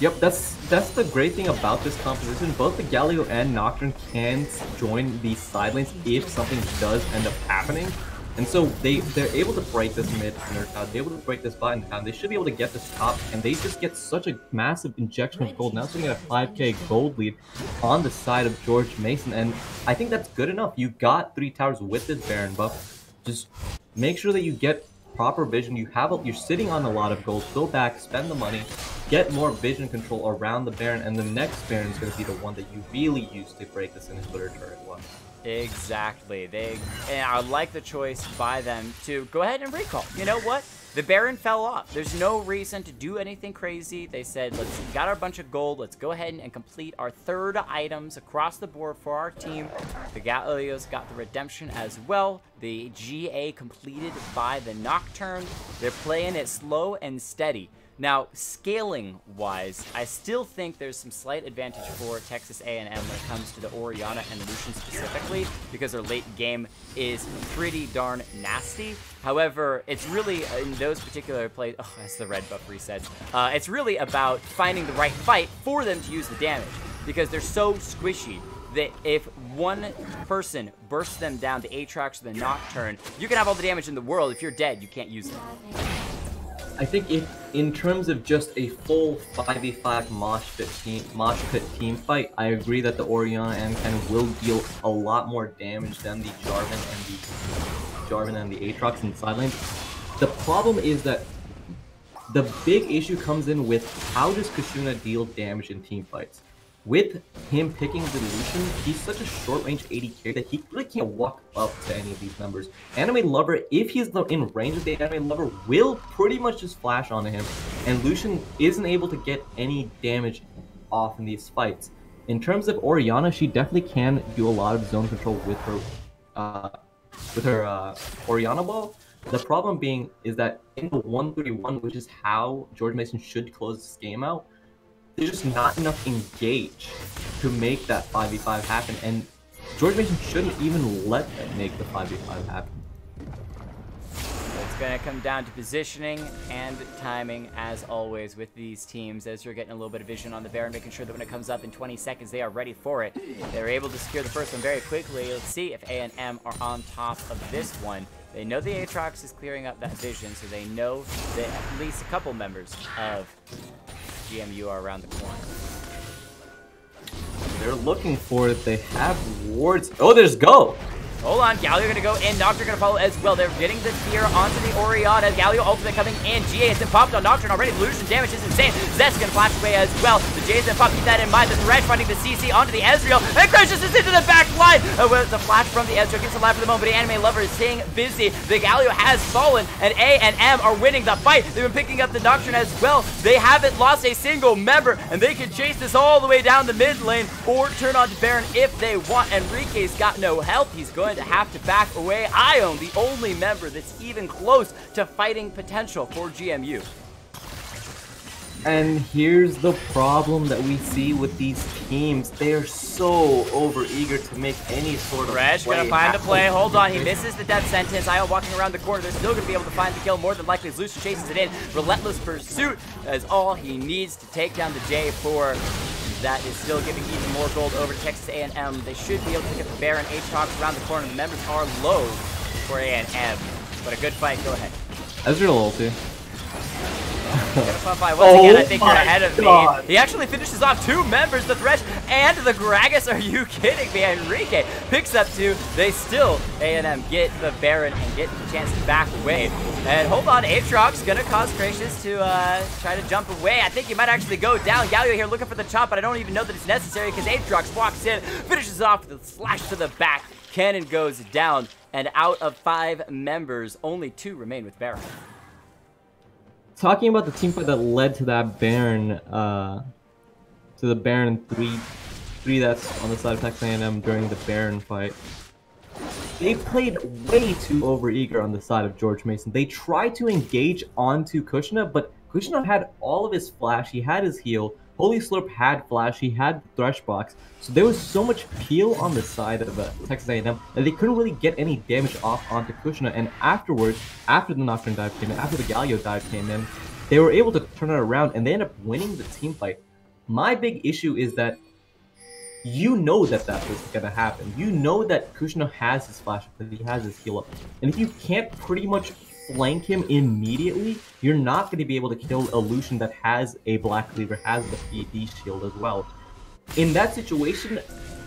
Yep, that's that's the great thing about this composition. Both the Galio and Nocturne can join these side lanes if something does end up happening. And so they they're able to break this mid town, uh, they're able to break this bottom town. They should be able to get this top, and they just get such a massive injection of gold. Now sitting at a 5k gold lead on the side of George Mason, and I think that's good enough. You got three towers with this Baron buff. Just make sure that you get proper vision. You have a, you're sitting on a lot of gold. Go back, spend the money, get more vision control around the Baron, and the next Baron is going to be the one that you really use to break this inhibitor turret one. Exactly. They and I like the choice by them to go ahead and recall. You know what? The Baron fell off. There's no reason to do anything crazy. They said, let's got our bunch of gold. Let's go ahead and complete our third items across the board for our team. The Galio's got the redemption as well. The GA completed by the Nocturne. They're playing it slow and steady. Now, scaling-wise, I still think there's some slight advantage for Texas A&M when it comes to the Orianna and Lucian specifically, because their late game is pretty darn nasty. However, it's really, uh, in those particular plays, oh, as the red buff resets, uh, it's really about finding the right fight for them to use the damage, because they're so squishy that if one person bursts them down, the Aatrox or the Nocturne, you can have all the damage in the world. If you're dead, you can't use them. I think if, in terms of just a full 5v5 mosh pit team, mosh pit team fight, I agree that the Orianna and kind will deal a lot more damage than the Jarvan and the Jarvan and the Aatrox in side lane. The problem is that the big issue comes in with how does Kshuna deal damage in team fights with him picking the Lucian, he's such a short-range AD carry that he really can't walk up to any of these members. Anime Lover, if he's in range of the Anime Lover, will pretty much just flash onto him, and Lucian isn't able to get any damage off in these fights. In terms of Orianna, she definitely can do a lot of zone control with her uh, with her uh, Orianna ball. The problem being is that in the 131, which is how George Mason should close this game out, there's just not enough engage to make that 5v5 happen, and George Mason shouldn't even let them make the 5v5 happen. Going to come down to positioning and timing, as always, with these teams, as you're getting a little bit of vision on the Baron, making sure that when it comes up in 20 seconds, they are ready for it. They're able to secure the first one very quickly. Let's see if A&M are on top of this one. They know the Aatrox is clearing up that vision, so they know that at least a couple members of GMU are around the corner. They're looking for it. They have wards. Oh, there's Go. Hold on, Galio gonna go in, Nocturne gonna follow as well. They're getting the fear onto the Orianna. Galio ultimate coming in. GA has been popped on Nocturne already. Illusion damage is insane. Z3SS gonna flash away as well. The Jay's been popped. Keep that in mind. The threat finding the CC onto the Ezreal. And Crecious is into the back line. Uh, with the flash from the Ezreal gets alive for the moment, but the Anime Lover is staying busy. The Galio has fallen, and A and M are winning the fight. They've been picking up the Nocturne as well. They haven't lost a single member, and they can chase this all the way down the mid lane or turn on to Baron if they want. Enrique's got no help. He's going to have to back away. I Ion, the only member that's even close to fighting potential for GMU. And here's the problem that we see with these teams. They're so overeager to make any sort of Thresh play gonna find the play. Hold on, he misses the death sentence. Ion walking around the corner. They're still gonna be able to find the kill more than likely as Lucian chases it in. Relentless pursuit is all he needs to take down the J4 that is still giving even more gold over to Texas A&M. They should be able to get the Baron Aatrox around the corner. The members are low for A&M, but a good fight. Go ahead. Ezreal ulti. Once oh again, I think you're ahead of God. me. He actually finishes off two members, the Thresh and the Gragas. Are you kidding me? Enrique picks up two. They still, A&M, get the Baron and get the chance to back away. And hold on, Aatrox gonna cause Crecious to uh, try to jump away. I think he might actually go down. Galio here looking for the chop, but I don't even know that it's necessary because Aatrox walks in, finishes off with a slash to the back. Kennen goes down, and out of five members, only two remain with Baron talking about the team fight that led to that Baron, uh, to the Baron three, three that's on the side of Texas A&M during the Baron fight. They played way too overeager on the side of George Mason. They tried to engage onto Kshuna, but Kshuna had all of his flash. He had his heal. Holy Slurp had Flash, he had Thresh Box, so there was so much peel on the side of uh, Texas A&M that they couldn't really get any damage off onto Kshuna, and afterwards, after the Nocturne dive came in, after the Galio dive came in, they were able to turn it around and they ended up winning the team fight. My big issue is that you know that that was going to happen. You know that Kshuna has his flash because he has his heal up. And if you can't pretty much flank him immediately, you're not going to be able to kill a Lucian that has a Black Cleaver, has the PD shield as well. In that situation,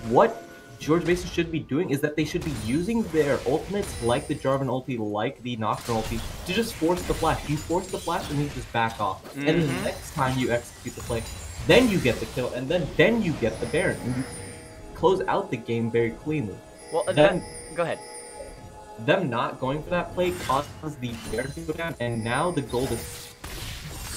what George Mason should be doing is that they should be using their ultimates like the Jarvan ulti, like the Nocturne ulti, to just force the flash. You force the flash and you just back off. Mm -hmm. And the mm-hmm. next time you execute the play, then you get the kill, and then then you get the Baron, and you close out the game very cleanly. Well, then, go ahead. Them not going for that play causes the air to go down, and now the gold is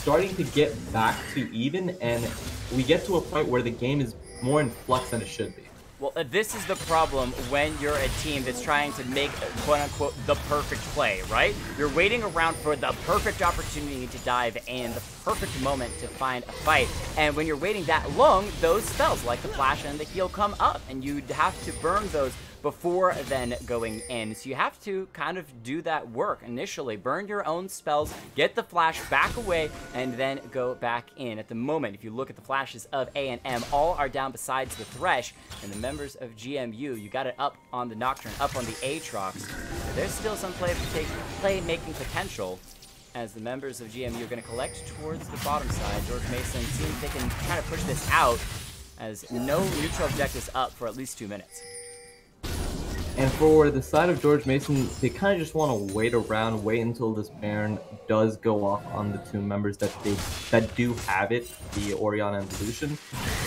starting to get back to even, and we get to a point where the game is more in flux than it should be. Well, uh, this is the problem when you're a team that's trying to make, quote unquote, the perfect play, right? You're waiting around for the perfect opportunity to dive and the perfect moment to find a fight. And when you're waiting that long, those spells, like the flash and the heal, come up, and you have to burn those before then going in. So you have to kind of do that work initially. Burn your own spells, get the flash back away, and then go back in. At the moment, if you look at the flashes of A and M, all are down besides the Thresh, and the members of GMU, you got it up on the Nocturne, up on the Aatrox. There's still some play, play making potential as the members of GMU are going to collect towards the bottom side. George Mason seems they can kind of push this out as no neutral objectives up for at least two minutes. And for the side of George Mason, they kind of just want to wait around, wait until this Baron does go off on the two members that they that do have it, the Orianna and Lucian.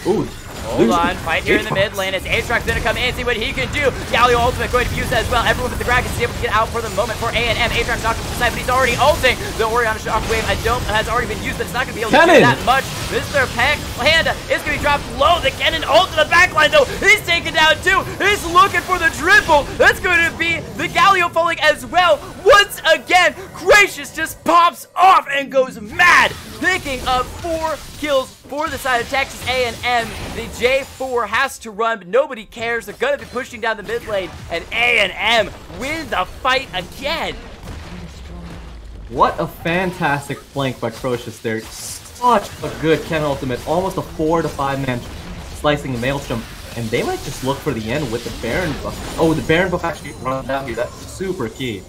Ooh, hold on, fight here in the mid lane as Aatrox gonna come in, see what he can do. Galio ultimate going to be used as well. Everyone with the Gragas is able to get out for the moment for A and M. Aatrox knocked the side, but he's already ulting. The Orianna shockwave I don't has already been used, but it's not gonna be able to do that much. Mr. Black Panda is gonna be dropped low. The Kennen ult to the backline though. He's taken down too. He's looking for the triple. That's going to be the Galio falling as well. Once again, Crecious just pops off and goes mad, picking up four kills for the side of Texas A&M. The J4 has to run, but nobody cares. They're going to be pushing down the mid lane, and A&M win the fight again. What a fantastic flank by Crecious there. Such a good Ken Ultimate. Almost a 4 to 5 man slicing Maelstrom and they might just look for the end with the Baron buff. Oh, the Baron buff actually runs down here. That's super key.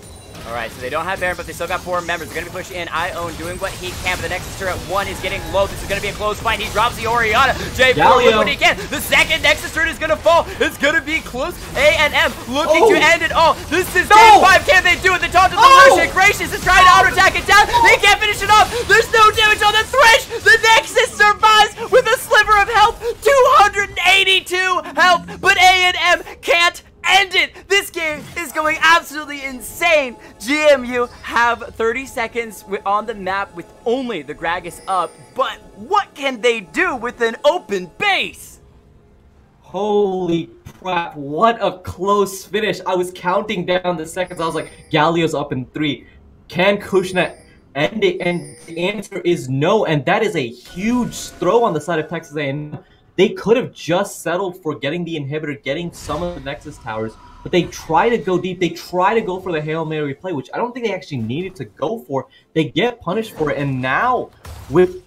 All right, so they don't have Baron, but they still got four members. They're going to be pushing in. I own doing what he can, but the Nexus turret one is getting low. This is going to be a close fight. He drops the Orianna. J4 doing what he can. The second Nexus turret is going to fall. It's going to be close. A&M looking oh. to end it all. This is no. game five. Can they do it? The top of the oh. Lucian. Crecious is trying to auto attack it down. They can't finish it off. There's no damage on the Thresh. The Nexus survives with a sliver of health. 282 health, but A&M can't end it! This game is going absolutely insane! GMU have 30 seconds on the map with only the Gragas up, but what can they do with an open base? Holy crap, what a close finish. I was counting down the seconds. I was like, Galio's up in three. Can Kshuna end it? And the answer is no, and that is a huge throw on the side of Texas A&M. They could have just settled for getting the inhibitor, getting some of the Nexus towers, but they try to go deep. They try to go for the Hail Mary play, which I don't think they actually needed to go for. They get punished for it, and now with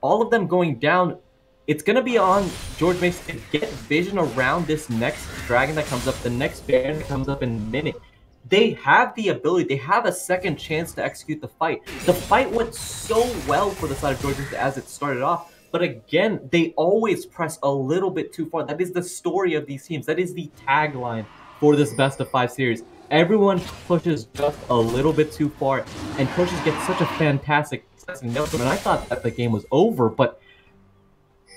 all of them going down, it's going to be on George Mason to get vision around this next dragon that comes up, the next Baron that comes up in a minute. They have the ability, they have a second chance to execute the fight. The fight went so well for the side of George Mason as it started off, but again, they always press a little bit too far. That is the story of these teams. That is the tagline for this best of five series. Everyone pushes just a little bit too far, and coaches get such a fantastic. And I thought that the game was over, but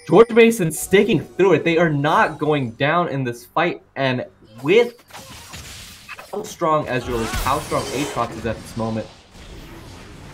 George Mason sticking through it. They are not going down in this fight, and with how strong Ezreal is, how strong Aatrox is at this moment,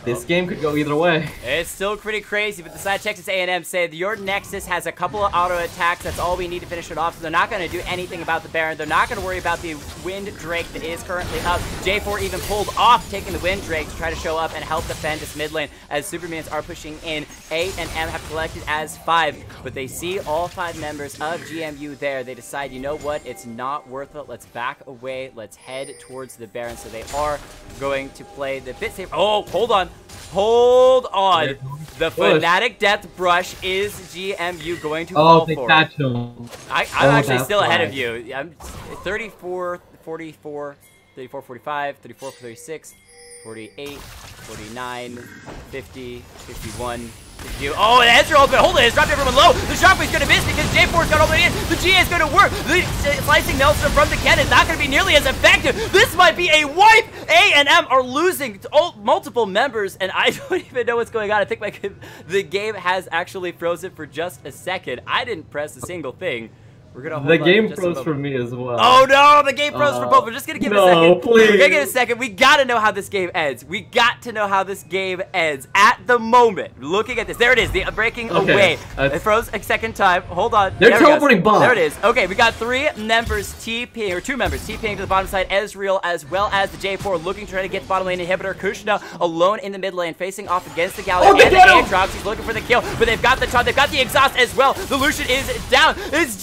this game could go either way. It's still pretty crazy, but the side Texas A&M say your Nexus has a couple of auto attacks. That's all we need to finish it off. So they're not going to do anything about the Baron. They're not going to worry about the Wind Drake that is currently up. J4 even pulled off taking the Wind Drake to try to show up and help defend this mid lane as Supermans are pushing in. A and M have collected as five, but they see all five members of GMU there. They decide, you know what? It's not worth it. Let's back away. Let's head towards the Baron. So they are going to play the bit safe. Oh, hold on. Hold on. The Fnatic Death Brush is GMU going to oh, fall for. Catch him. I, I'm oh, actually still ahead of you. I'm 34, 44, 34, 45, 34, 36, 48, 49, 50, 51, Oh, and Ezreal open. Hold it. It's dropped everyone low. The Shockwave's going to miss because J4's got the way in. The GA is going to work. The slicing Nelson from the Kennen is not going to be nearly as effective. This might be a wipe. A and M are losing multiple members, and I don't even know what's going on. I think my, the game has actually frozen for just a second. I didn't press a single thing. We're gonna hold The game just froze for me as well. Oh no, the game froze for Uh, both. We're just gonna give it a no, second. We're gonna please. give it a second. We gotta know how this game ends. We got to know how this game ends. At the moment, looking at this, there it is. The breaking Okay, away. uh, it froze a second time. Hold on. They're There teleporting Bob. There it is. Okay, we got three members TPing, or two members TPing to the bottom side. Ezreal as well as the J4 looking to try to get the bottom lane inhibitor. Kshuna alone in the mid lane, facing off against the Galley Oh, they and the get him! Aatrox. He's looking for the kill, but they've got the taunt. They've got the exhaust as well. The Lucian is down. It's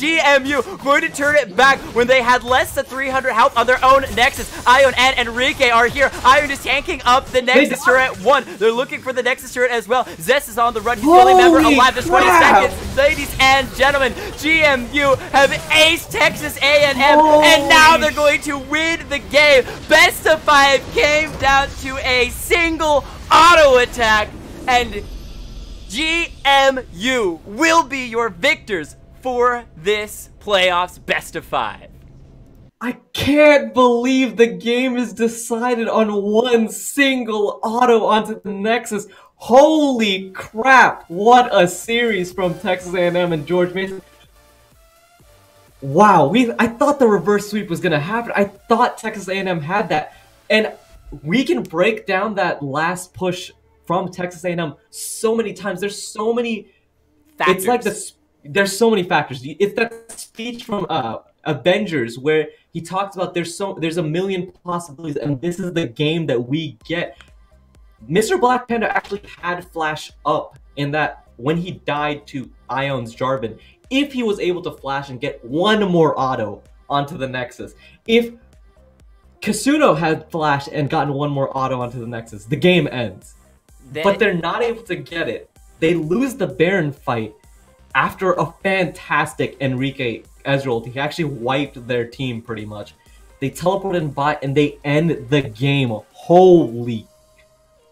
GMU going to turn it back when they had less than 300 health on their own Nexus. Ion and Enrique are here. Ion is tanking up the Nexus turret one. They're looking for the Nexus turret as well. Z3SS is on the run. He's the only member alive. There's 20 seconds. Ladies and gentlemen, GMU have aced Texas A&M, and now they're going to win the game. Best of five came down to a single auto attack, and GMU will be your victors for this playoffs best of five. I can't believe the game is decided on one single auto onto the Nexus. Holy crap! What a series from Texas A&M and George Mason. Wow, we I thought the reverse sweep was gonna happen. I thought Texas A&M had that, and we can break down that last push from Texas A&M so many times. There's so many Factors. it's like this. There's so many factors. It's that speech from uh, Avengers where he talks about there's so there's a million possibilities, and this is the game that we get. Mr. Black Panda actually had Flash up in that when he died to Ion's Jarvan. If he was able to flash and get one more auto onto the Nexus, if Kshuna had flashed and gotten one more auto onto the Nexus, the game ends Then- but they're not able to get it. They lose the Baron fight after a fantastic Enrique Ezreal. He actually wiped their team pretty much. They teleport in bot and they end the game. Holy.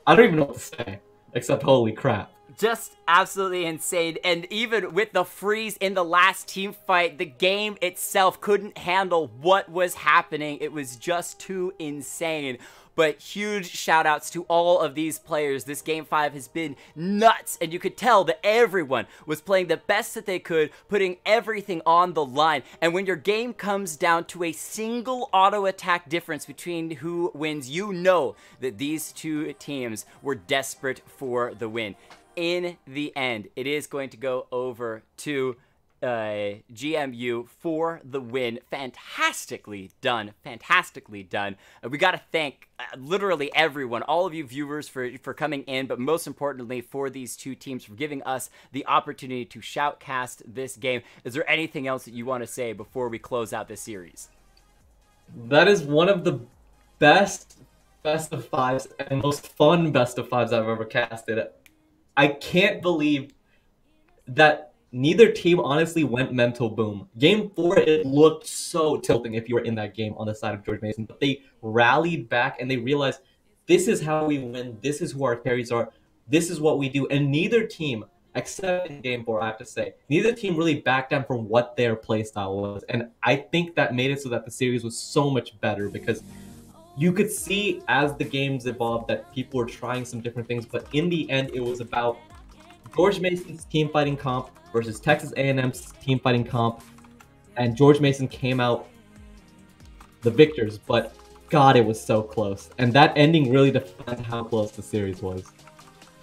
I don't even know what to say, except holy crap. just absolutely insane. And even with the freeze in the last team fight, the game itself couldn't handle what was happening. It was just too insane. But huge shout outs to all of these players. This game five has been nuts, and you could tell that everyone was playing the best that they could, putting everything on the line. And when your game comes down to a single auto attack difference between who wins, you know that these two teams were desperate for the win in the end, it is going to go over to uh, GMU for the win. Fantastically done. Fantastically done. Uh, we got to thank uh, literally everyone, all of you viewers for, for coming in, but most importantly for these two teams for giving us the opportunity to shoutcast this game. Is there anything else that you want to say before we close out this series? That is one of the best best of fives and most fun best of fives I've ever casted. I can't believe that neither team honestly went mental boom. Game four, it looked so tilting if you were in that game on the side of George Mason, but they rallied back and they realized this is how we win, this is who our carries are, this is what we do, and neither team, except in game four, I have to say, neither team really backed down from what their playstyle was, and I think that made it so that the series was so much better because you could see as the games evolved that people were trying some different things, but in the end, it was about George Mason's team fighting comp versus Texas A&M's team fighting comp, and George Mason came out the victors. But God, it was so close, and that ending really defined how close the series was.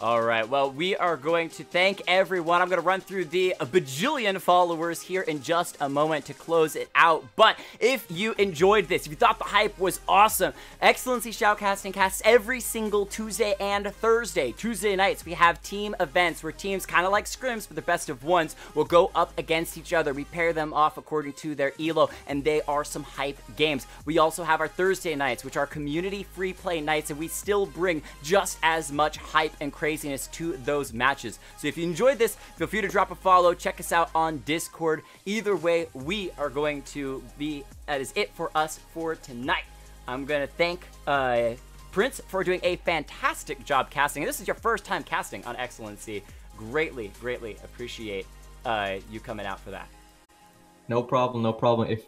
All right. Well, we are going to thank everyone. I'm going to run through the bajillion followers here in just a moment to close it out. But if you enjoyed this, if you thought the hype was awesome, XLNC Shoutcasting casts every single Tuesday and Thursday. Tuesday nights, we have team events where teams, kind of like scrims, but the best of ones, will go up against each other. We pair them off according to their elo, and they are some hype games. We also have our Thursday nights, which are community free play nights, and we still bring just as much hype and craziness to those matches. So if you enjoyed this, feel free to drop a follow. Check us out on Discord. Either way, we are going to be, that is it for us for tonight. I'm going to thank uh, Prince for doing a fantastic job casting. This is your first time casting on XLNC. Greatly, greatly appreciate uh, you coming out for that. No problem, no problem. If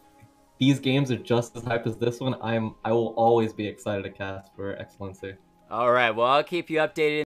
these games are just as hype as this one, I'm I will always be excited to cast for XLNC. All right, well, I'll keep you updated.